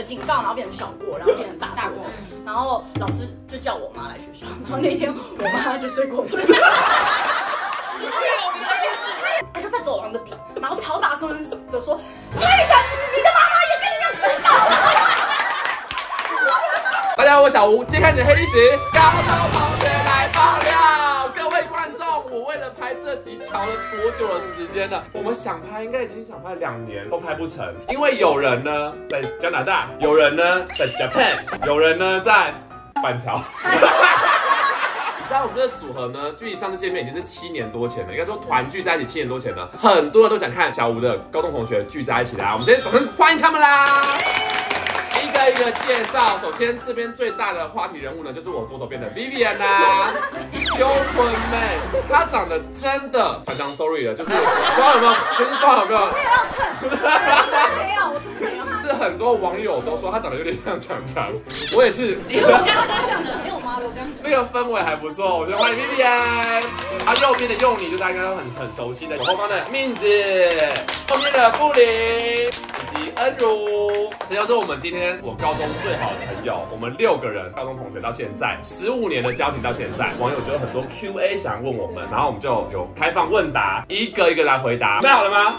呃警告，然后变成小过，然后变成大过，然后老师就叫我妈来学校，然后那天我妈就睡过头。他就在走廊的底，然后超大声的说：“蔡想你的妈妈也跟你一样迟到。”大家好，我小吴，揭开你的黑历史，高中同拍这集瞧了多久的时间呢？我们想拍，应该已经想拍两年都拍不成，因为有人呢在加拿大，有人呢在 Japan，有人呢在板桥。你知道我们这个组合呢，距离上次见面已经是七年多前了，应该说团聚在一起七年多前了，很多人都想看小吴的高中同学聚在一起啦。我们先掌声欢迎他们啦！一个一个介绍，首先这边最大的话题人物呢，就是我左手边的 Vivian 啦，幽魂妹，她长得真的非常 sorry 了，就是不知道有没有，就是不知道有没有，没有要蹭，没有，我真的没有。是很多网友都说她长得有点像强强，我也是，我刚刚这样的，没有吗？我这样子。那个氛围还不错，我觉得欢迎 Vivian。她右边的用你就大家应该都很很熟悉的，我后方的命子，后面的布林以及恩如，这就是我们今天我高中最好的朋友，我们六个人高中同学到现在十五年的交情到现在，网友就有很多 Q&A 想问我们，然后我们就有开放问答，一个一个来回答。准备好了吗？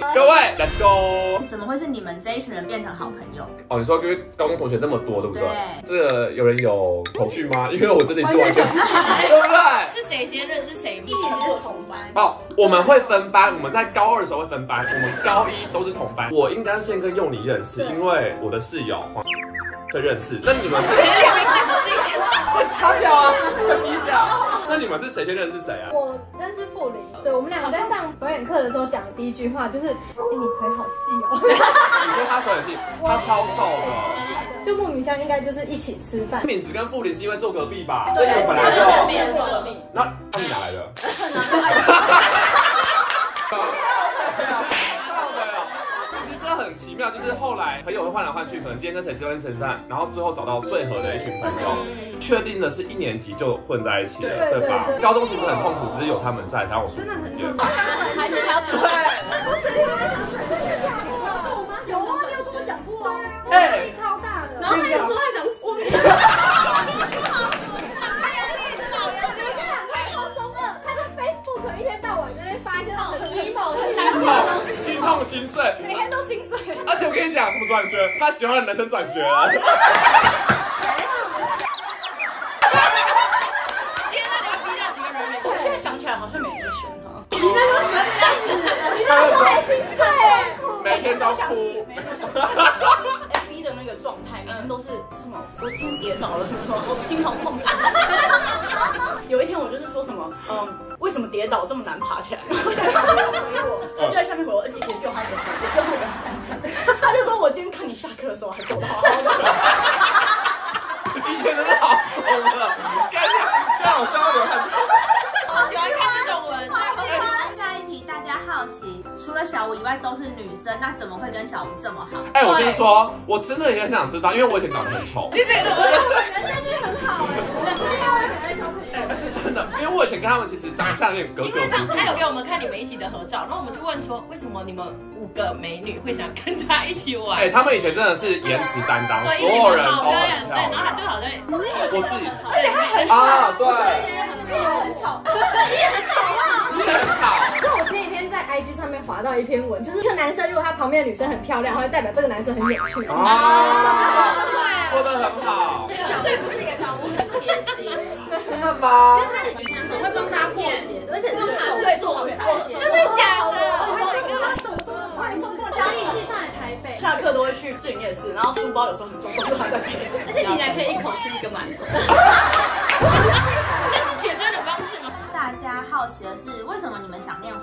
好了各位，Let's go。怎么会是你们这一群人变成好朋友？哦，你说因为高中同学那么多，对不对？对这个有人有头绪吗？因为我真的是完全，对不对？是谁先认识谁吗？一起过同班，哦，我们会分班，我们在高二的时候会分班，我们高一都是同班。我应该先跟用你认识，因为我的室友黄会认识。那你们是？他屌啊，你屌。那你们是谁先认识谁啊？我认识傅林，对我们两个在上表演课的时候讲的第一句话就是，哎、你腿好细哦，你说他腿很细，他超瘦的。就莫名香应该就是一起吃饭。敏子跟傅林是因为坐隔壁吧？对，本来就。隔壁，坐隔壁。那他们哪来的？奇妙，就是后来朋友会换来换去，可能今天跟谁吃饭吃饭，然后最后找到最合的一群朋友，确定的是一年级就混在一起了，对对吧高中其实很痛苦，只是有他们在，才让我舒服一点。还是还要怎么？我整天都在想，心碎，每天都心碎。而且我跟你讲，什么转角，他喜欢的男生转角了。今天大家逼那几个人名，我现在想起来好像没人选他。你那时候喜欢的样子，你那时候很心碎。每天都哭。FB 的那个状态，每天都是什么？我今天跌倒了，什么什么，我心好痛。有一天我就是说什么，嗯，为什么跌倒这么难爬起来？然后他就回我，他就在下面回我，而且只有他一个人，我只有他一个人单身。他就说我今天看你下课的时候还走得好好的。今天真的好红了，干呀，让我笑流汗。我喜欢看这种文。下一题，大家好奇，除了小吴以外都是女生，那怎么会跟小吴这么好？哎，我先说，我真的也很想知道，因为我以前长得很丑。人生真的很好哎，真的，因为我以前跟他们其实长相有点格因为。上次他有给我们看你们一起的合照，然后我们就问说，为什么你们五个美女会想跟他一起玩？哎，他们以前真的是颜值担当，对，所有人都好漂亮，对，然后他就。好像我自己而且他很啊，对，很吵，你也很吵。可是我前几天在 IG 上面滑到一篇文，就是一个男生如果他旁边的女生很漂亮，会代表这个男生很有趣。啊，说的很好。对，不是一个小吴很贴心，真的吗？他以前很会帮他过节，而且是手对做过节，真的假的？我还是跟他手做的，我还送过交易寄上来台北。下课都会去自营夜市，然后书包有时候很重，都是他在 背，而且你还可以一口吃一个馒头。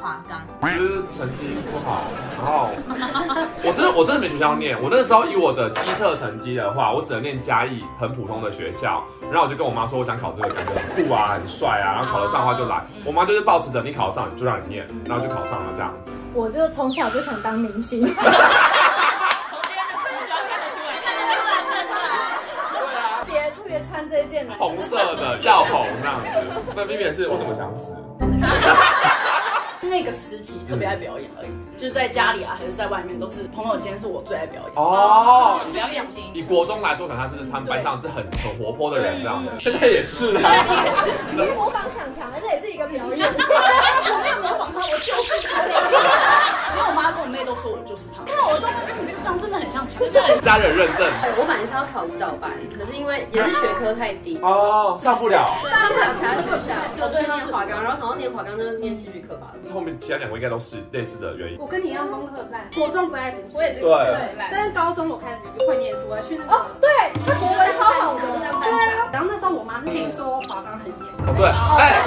华冈？就是成绩不好，然后 我真的我真的没学校念。我那时候以我的机测成绩的话，我只能念嘉义很普通的学校。然后我就跟我妈说，我想考这个，感觉很酷啊，很帅啊。然后考得上的话就来。我妈就是抱持着你考得上就让你念，然后就考上了这样子。我就从小就想当明星，从今天的分就要看得出来，对啊，别特别穿这件来。红色的要红那样子。那 B B 是我怎么想死？那那个时期特别爱表演而已，就是在家里啊还是在外面，都是朋友间是我最爱表演。哦，不要变心。以国中来说，可能他是他们班上是很很活泼的人这样的，现在也是啊。你可以模仿强强的，这也是一个表演。我没有模仿他，我就是他。因为我妈跟我妹都说我就是她。看到我状态说你这张真的很像强强。家人认证我本来是要考舞蹈班，可是因为也是学科太低，哦，上不了。上不了其他学校，我就念华冈，然后好像念华冈就是念戏剧课吧。后面其他两个应该都是类似的原因。我跟你一样功课烂，国中不爱读书，我也是对但是高中我开始会念书，我去那个哦，对，他国文超好的。对啊，然后那时候我妈是听说华冈很严，哦对，哎，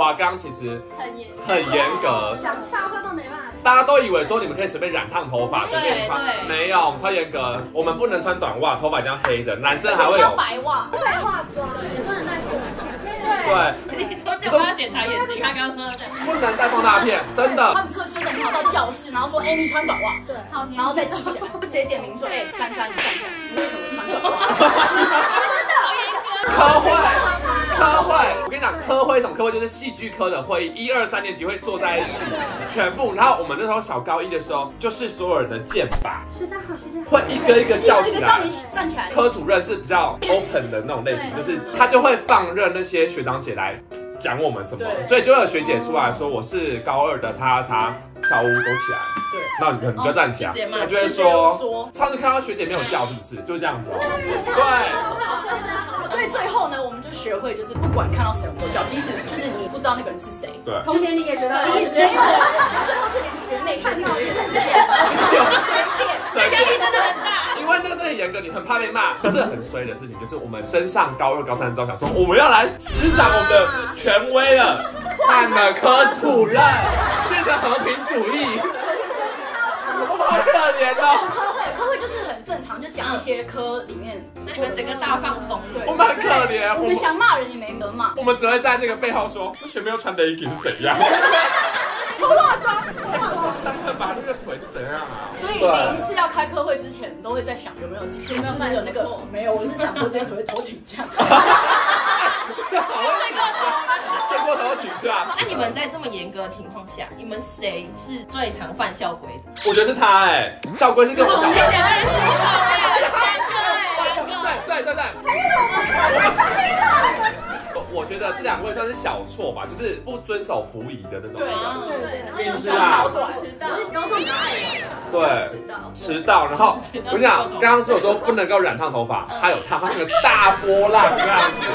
严。对，华冈其实很严，很严格，想翘课都没办法。大家都以为说你们可以随便染烫头发，随便穿对，没有，超严格。我们不能穿短袜，头发一定要黑的，男生还会要有。白袜，会化妆，也不能带裤对，你说叫他检查眼睛，他刚刚说的。不能带放大片，真的他的。们就会追着你跑到教室，然后说，哎，你穿短袜，对，好，然后再记起来，直接点名说，哎，珊珊你站起来，你为什么穿短袜？科会，科会，我跟你讲，科会什么科会就是戏剧科的会议，一二三年级会坐在一起，全部。然后我们那时候小高一的时候，就是所有人的剑拔学长好，学长好。会一个一个叫起来叫你。站起来，科主任是比较 open 的那种类型，就是他就会放任那些学长姐来讲我们什么，所以就有学姐出来说我是高二的叉叉叉小屋都起来，对。那你你就站起来，他就会说说。上次看到学姐没有叫是不是？就是这样子哦，对。所以最后呢，我们就学会，就是不管看到谁我们都叫，即使就是你不知道那个人是谁，对。童年你也学到了，其实没有，最后是连学妹学弟也是这样，随便真的很大，因为那个真的很严格，你很怕被骂。可是很衰的事情就是，我们升上高二、高三之后，想说我们要来施展我们的权威了，换了科主任，变成和平主义，我们好可怜哦。科会科会就是很正常，就讲一些科里面，那你们整个大放松，对我们很可怜，我们想骂人也没得骂，我们只会在那个背后说，这学妹又穿的衣服是怎样？化妆。伤痕吧，那个腿是怎样啊？所以每一次要开科会之前，都会在想有没有有没有犯有那个没有，我是想说今天可不可以头挺这样。睡过头请假，那你们在这么严格的情况下，你们谁是最常犯校规的？我觉得是他哎，校规是跟我小。两个人是一号哎，三个对对对对。我我觉得这两位算是小错吧，就是不遵守服仪的那种。对对对，然后名就是啊短迟到，高中对，迟到。迟到，然后我跟你讲，刚刚是有说不能够染烫头发，他有烫，他是个大波浪这样子。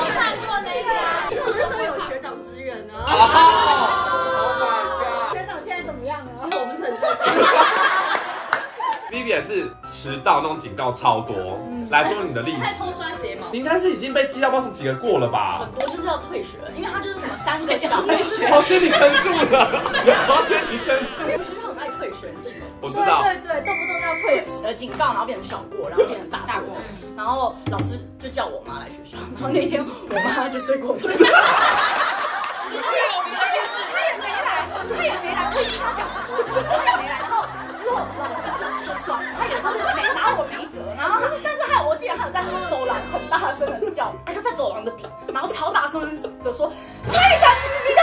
支援啊。哦学长现在怎么样呢？我不是很确 Vivian 是迟到那种警告超多，来说你的历定，还史，偷刷睫毛。你应该是已经被记到不知道是几个过了吧？很？多就是要退学，因为他就是什么三个小退学，好险你撑住了，好险你撑住。我们学校很爱退学，你知道，对对对，动不动就要退学。呃警告，然后变成小过，然后变成大过，然后老师就叫我妈来学校，然后那天我妈就睡过头。他也没来，他也没来，我已经跟他讲，他也没来。然后之后老师就就算了，他也就是没拿我没辙。然后，但是他有我记得他有在走廊很大声的叫，他就在走廊的底，然后超大声的说：“蔡晨，你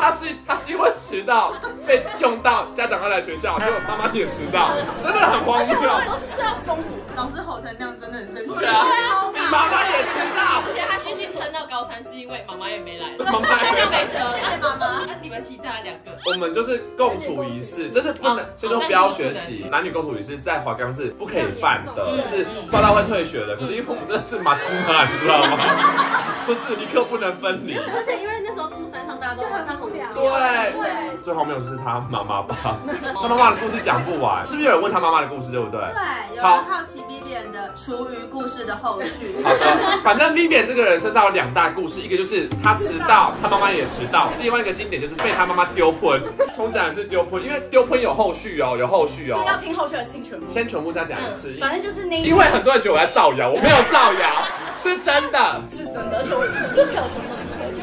他是他是因为迟到被用到，家长要来学校，结果妈妈也迟到，真的很荒而且我谬那。时候是睡到中午，老师吼成那样，真的很生气对。啊，你妈妈也知道，而且他继续撑到高三，是因为妈妈也没来，妈妈也学校没车。谢谢妈妈。那你们其他两个，我们就是共处一室，就是不能哦，所以说不要学习男女共处一室，在华冈是不可以犯的，是抓到会退学的。可是因为我们真的是马亲妈，你知道吗？就是一刻不能分离。而且因为那时候住山上，大家都晚上很无聊。对，对，最后面就是他妈妈吧，他妈妈的故事讲不完，是不是有人问他妈妈的故事，对不对？对，有好人好奇 Vivian 的厨余故事的后续。好的，反正 Vivian 这个人身上有两大故事，一个就是他迟到，他妈妈也迟到；另外一个经典就是被他妈妈丢喷。重讲的是丢喷，因为丢喷有后续哦，有后续哦。要听后续还是听全部？先全部再讲一次，反正就是因为很多人觉得我在造谣，我没有造谣，是真的。是真的，而且我一条全部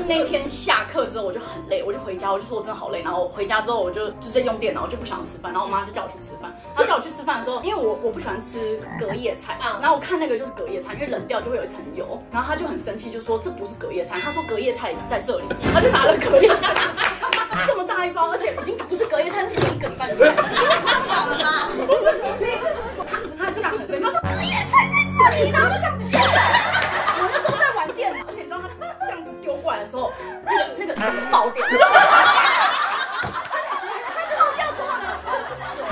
那天下课之后我就很累，我就回家，我就说我真的好累。然后回家之后我就直接用电脑，我就不想吃饭。然后我妈就叫我去吃饭。她叫我去吃饭的时候，因为我我不喜欢吃隔夜菜，啊然后我看那个就是隔夜菜，因为冷掉就会有一层油。然后她就很生气，就说这不是隔夜菜，她说隔夜菜在这里，她就拿了隔夜菜。这么大一包，而且已经不是隔夜菜，是一个礼拜的菜。掉了吧？他他就这样很生气，他说隔夜菜在这里，然后就这样 过来的时候，那个那个整个爆掉。他爆掉之后呢，就是水，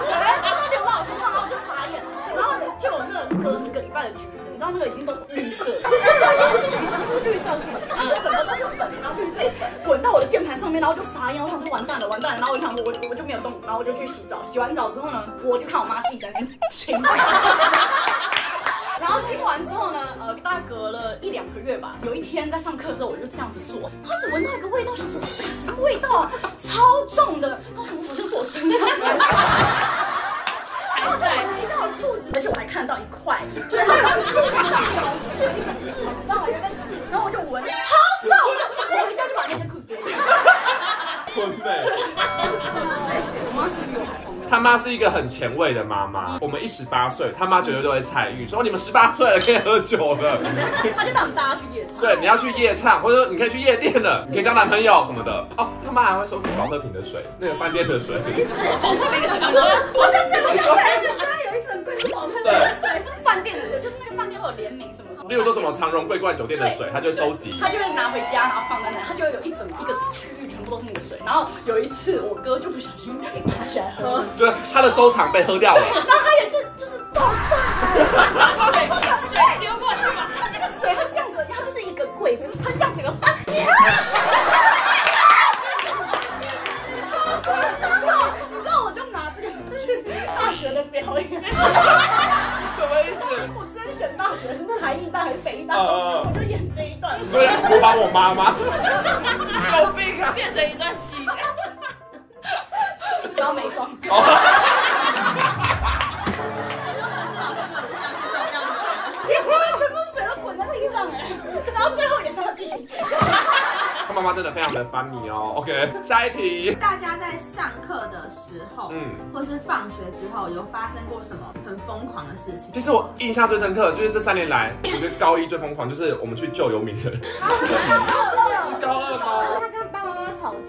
水都流到我身上，然后我就傻眼，然后就有那个隔一个礼拜的橘子，你知道那个已经都绿色，不是橘子，它就是绿色粉，它就整个都是粉，然后绿色粉滚到我的键盘上面，然后我就傻眼，我想说完蛋了，完蛋了，然后我就想说我我就没有动，然后我就去洗澡，洗完澡之后呢，我就看我妈自己在那边有一天在上课的时候，我就这样子做，然后只闻到一个味道，想说什么味道啊，妈是一个很前卫的妈妈。我们一十八岁，他妈绝对都会参与，说你们十八岁了可以喝酒了，他就带我们大家去夜唱。对，你要去夜唱，或者说你可以去夜店了，你可以交男朋友什么的。哦，他妈还会收集保特瓶的水，那个饭店的水。我在这个在那个家有一整柜的保特瓶对的水，饭店的水，就是那个饭店会有联名什么什么。例如说什么长荣桂冠酒店的水，他就会收集。他就会拿回家，然后放在那里，他就会有一整一个区域全部都是那个水。然后有一次我哥就不小心拿起来喝，就是他的收藏被喝掉了。然后他也是就是爆炸，水水丢过去嘛。他那个水它是这样子，它就是一个柜子，它是这样子个翻。你知道我就拿这个去大学的表演，大还是北艺大，嗯嗯我就演这一段。就是模仿我妈妈，有病啊！变成一段戏。然后没双。全部水都滚在地上哎，然后最后也是他自己捡。他妈妈真的非常的 funny 哦。OK，下一题。大家在上课的时候，嗯嗯，或是放学之后，有发生过什么很疯狂的事情？其实我印象最深刻，就是这三年来，我觉得高一最疯狂就是我们去救游民人。是高二吗？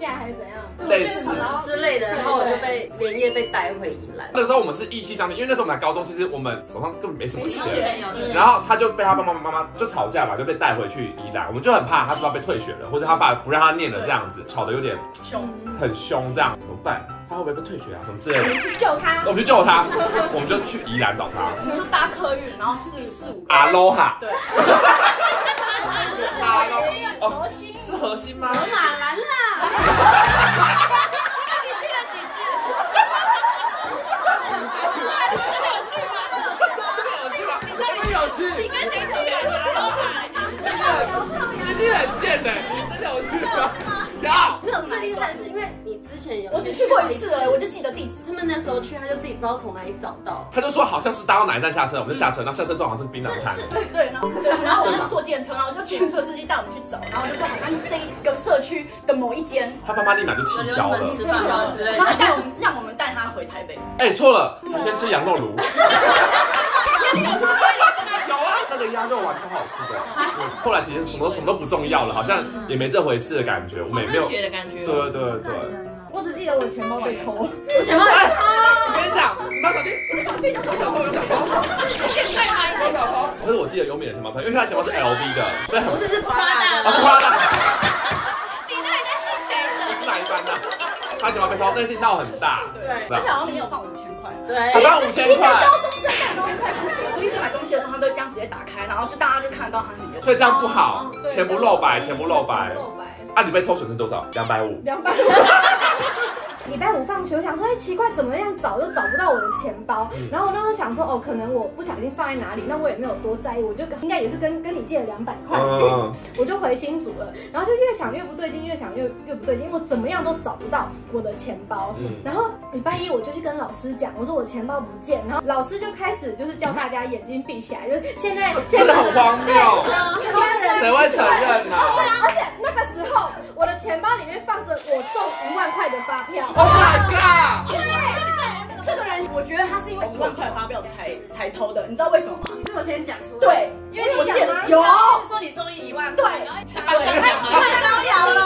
他跟爸爸妈妈吵架还是怎样？类似。之类的，然后我就被连夜被带回宜兰。那时候我们是义气相挺，因为那时候我们来高中，其实我们手上根本没什么钱。然后他就被他爸爸妈妈就吵架嘛，就被带回去宜兰。我们就很怕他是不是要被退学了，或者他爸不让他念了这样子，吵得有点凶，很凶，这样怎么办？他会不会被退学啊？什么之类的？我们去救他我。们去救他，我们就去宜兰找他。我们就搭客运，然后四四五个。阿罗哈，对，阿罗哦，核心是核心吗？马兰啦，很有趣，你跟谁去啊？你真的很贱呢，你真的有去吗？要。没有最厉害的是，因为你之前有我只去过一次而已，我就记得地址。他们那时候去，他就不知道从哪里找到。他就说好像是搭到哪一站下车，我们就下车，然后下车之后好像是槟榔摊是，对对，然后对，然后我们就坐电车，然后就电车司机带我们去找，然后就说好像是这一个社区的某一间，他爸妈立马就气消了。吃饭吗之类然后的。带我们让我们带他回台北。哎，错了，先吃羊肉炉。有啊，那个鸭肉丸超好吃的。嗯后来其实什么什么都不重要了，好像也没这回事的感觉，我们也没有。血的感觉。对对对对。我只记得我钱包被偷，我想问，我跟你讲，你拿手机，有小心，有小偷，有小偷，现在吗？有小偷。可是我记得优美的钱包因为他的钱包是 LV 的，所以很不是是夸大啊是夸大，你到底在气谁的？是哪一班的？他钱包被偷，但是闹很大。对而且好像没有放五千块。对他，放五千块，高中生带五千块我一直买东西的时候，他都会这样直接打开，然后就大家就看到他里面。所以这样不好，对钱不露白，钱不露白钱。不露白。啊，你被偷损失多少？两百五。两百五。礼拜五放学，我想说，哎，奇怪，怎么样找都找不到我的钱包。嗯然后我那时候想说，哦，可能我不小心放在哪里，那我也没有多在意，我就跟应该也是跟跟你借了两百块，嗯，我就回新竹了。然后就越想越不对劲，越想越越不对劲，因为我怎么样都找不到我的钱包。嗯然后礼拜一我就去跟老师讲，我说我钱包不见，然后老师就开始就是叫大家眼睛闭起来，就是现在 真的很荒谬，台湾人谁会承认呢？对啊，而且那个时候我的钱包里面放着我中一万块的发票。Oh my god！这个人，我觉得他是因为一万块的发票才才偷的，你知道为什么吗？你是我先讲出来，，对，因为我记得有，是说你中意一万，对，他先讲，他招摇了，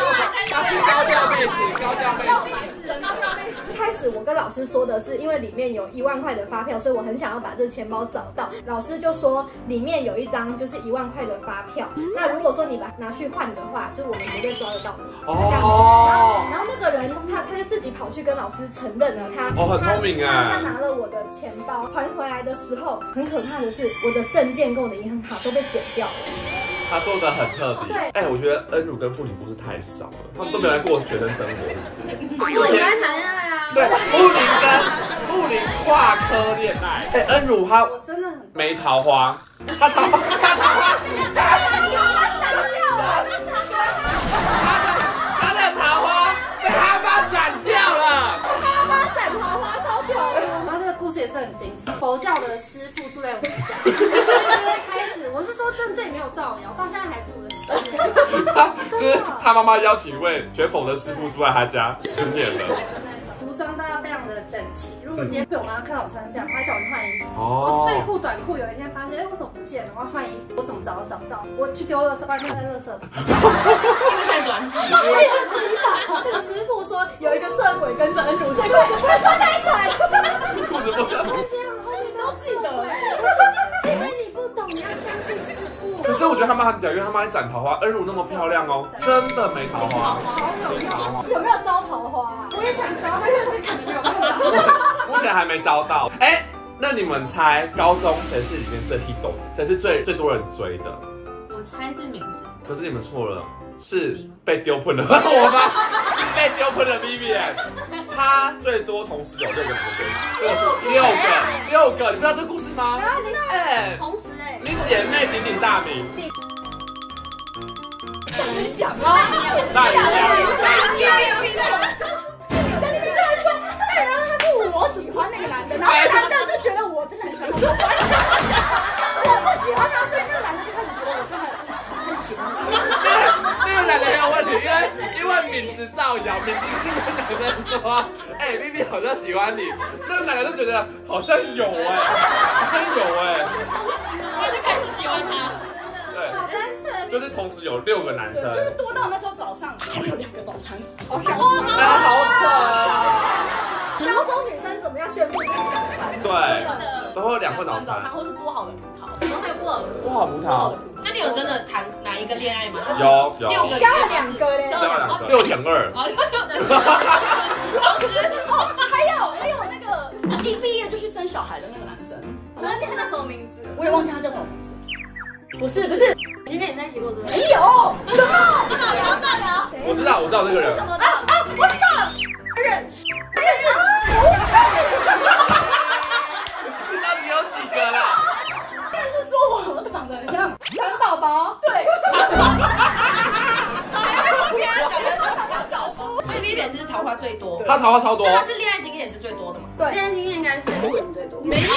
他是高调妹子，高调妹子。一开始我跟老师说的是，因为里面有一万块的发票，所以我很想要把这个钱包找到。老师就说里面有一张就是一万块的发票，那如果说你把它拿去换的话，就我们绝对抓得到你。这样子哦，然后那个人他他就自己跑去跟老师承认了他，哦很聪明哎拿了我的钱包还回来的时候，很可怕的是我的证件跟我的银行卡都被剪掉了。他做的很彻底。对哎，我觉得恩乳跟父亲故事太少了，他们都没有在过学生生活，是不是？因为你在谈恋爱啊。对，布林跟布林跨科恋爱。哎，恩乳他我真的很没桃花，他桃花，他桃花，佛教的师傅住在我们家，就是开始我是说真的这里没有造谣，到现在还住了十年他就是他妈妈邀请一位学佛的师傅住在他家十年了。服装都要非常的整齐。如果今天被我妈看到我穿这样，她叫我去换衣服。哦我睡裤短裤有一天发现，哎，为什么不见了？我要换衣服，我怎么找都找不到。我去丢垃圾，发现在垃圾桶。太短。这个师傅说有一个色鬼跟着恩乳，所以裤子不能穿太短。裤子不能穿这样后面都记得。是因为你不懂，你要相信师傅。可是我觉得他妈很屌，因为他妈一斩桃花，恩如那么漂亮哦，真的没桃花，没桃花，有没有招桃花啊？我也想招，但是这可能没有办法。目前还没招到。哎，那你们猜高中谁是里面最 hit 的，谁是最最多人追的？我猜是名字，可是你们错了，是被丢喷的 我吗？是被丢喷的 Vivian，她最多同时有六个男生，这个是六个，六个，你不知道这故事吗？哎，同时哎，你姐妹鼎鼎大名，你讲啊，大名大名，在然后那男的就觉得我真的很喜欢他，我完全我不喜欢他，所以那个男的就开始觉得我对他有意思，开始喜欢我。那个男的很有问题，因为因为敏子造谣，敏子就跟男生说，哎，Vivi 好像喜欢你，那个男的就觉得好像有哎，好像有哎，他就开始喜欢他。对，好单纯。就是同时有六个男生，就是多到那时候早上我有两个早餐，好想哎，好丑啊，高中女生怎么样炫富就是早餐？对，都会有两份早餐，或是剥好的葡萄。什么会不好？剥好葡萄，那你有真的谈哪一个恋爱吗？有有，六个交了两个嘞。加了两个，六减二，好，还有还有那个一毕业就去生小孩的那个男生，那你他叫什么名字？我也忘记他叫什么名字。不是不是，你跟你在一起过对不对？没有什么造谣造谣，我知道我知道这个人，什么的？我知道蚕宝宝，对，所以 Vivian 是桃花最多，他桃花超多，那他是恋爱经验也是最多的嘛？对恋爱经验应该是富人最多。没有，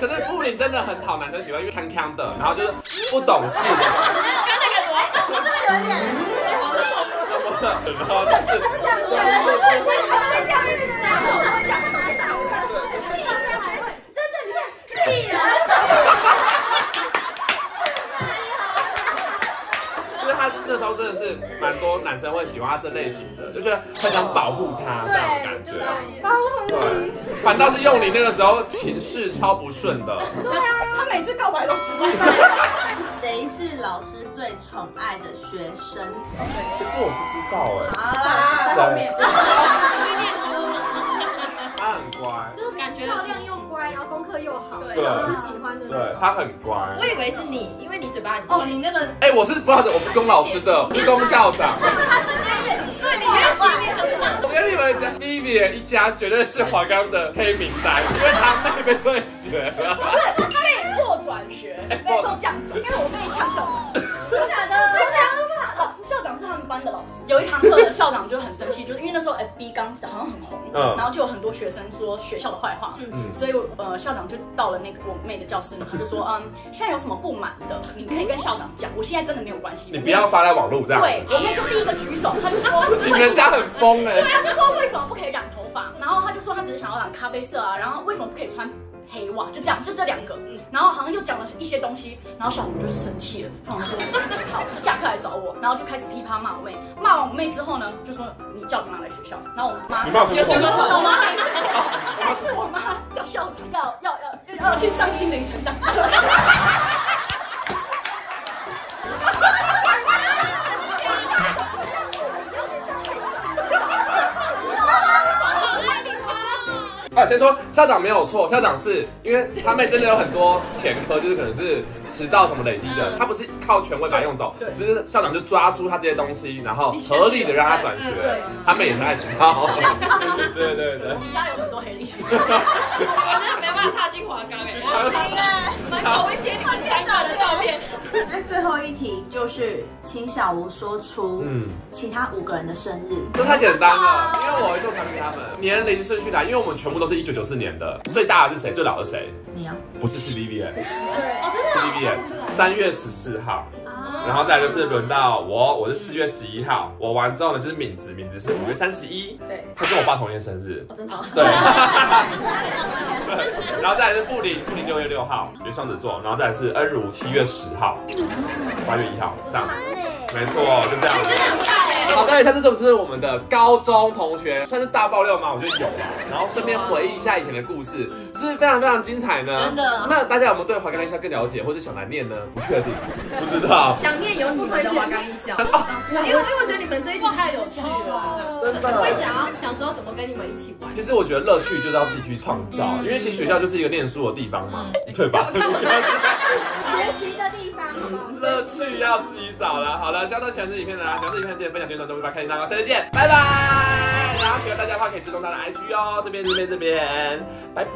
可是妇女真的很讨男生喜欢，因为康康的，然后就是不懂事的，我这个有一点，然后就是就是真的是蛮多男生会喜欢他这类型的，就觉得很想保护他这样的感觉。对，反倒是用你那个时候情势超不顺的，对啊他每次告白都失败。谁是老师最宠爱的学生？可是我不知道哎，啊，真会念书，他很乖，就是感觉功课又好，对老师喜欢的那种。对他很乖。我以为是你，因为你嘴巴很哦，你那个哎，我是不好意思，我不是龚老师的，我是龚校长。他直接越级，对，你越级你很好我跟你们讲，Vivian 一家绝对是华冈的黑名单，因为他妹妹退学了。被迫转学，被迫降级，因为我妹呛校长。真的假的？班的老师。有一堂课，校长就很生气，就是因为那时候 FB 刚好像很红，嗯然后就有很多学生说学校的坏话，嗯所以我呃校长就到了那个我妹的教室，他就说 嗯现在有什么不满的，你可以跟校长讲，我现在真的没有关系，你不要发在网络这样。对，我妹就第一个举手，他就说 你？们家很疯哎、对他就说为什么不可以染头发？然后他就说他只是想要染咖啡色啊，然后为什么不可以穿黑袜？就这样，就这两个。然后好像又讲了一些东西，然后小红就生气了，他想说几号下课来找我，然后就开始噼啪骂我妹。骂完我妹之后呢，就说你叫你妈来学校。然后我妈你妈有什么有口我妈还是还是我妈叫校长要要要要去上心灵成长。啊，先说校长没有错，校长是因为他妹真的有很多前科，就是可能是迟到什么累积的，他不是靠权威把他用走，只是校长就抓出他这些东西，然后合理的让他转学，他妹也是爱迟到，对对对我。们家有很多黑历史。我真的没办法踏进华冈哎，行啊，门口会贴你们三个的照片。那最后一题就是，请小吴说出嗯，其他五个人的生日。这太简单了，因为我会做传给他们年龄顺序来，因为我们全部都是一九九四年的，最大的是谁？最老的谁？你啊？不是是 Vivian，哦，真是 Vivian，三月十四号。啊然后再来就是轮到我，我是四月十一号，我完之后呢就是敏子，敏子是五月三十一，对，他跟我爸同年生日，真的。对，对，然后再来是傅林，傅林六月六号，也是双子座，然后再来是恩如七月十号，八月一号，这样，没错，就这样子。好的，以上这种是我们的高中同学，算是大爆料吗？我觉得有啦。然后顺便回忆一下以前的故事，是不是非常非常精彩呢？真的那大家有没有对华冈艺校更了解，或者想来念呢？不确定，不知道。想念有你们的华冈艺校，哦，因为因为我觉得你们这一段太有趣了，真的会想要想说怎么跟你们一起玩。其实我觉得乐趣就是要自己去创造，因为其实学校就是一个念书的地方嘛，对吧？学习的地方，好不好？乐趣要自己找了。好了，希望大家喜欢这影片的啦，喜欢这影片记得分享、点赞、转发、开心蛋糕，下次见，拜拜。然后喜欢大家的话可以追踪他的 IG 哦，这边、这边、这边，拜拜。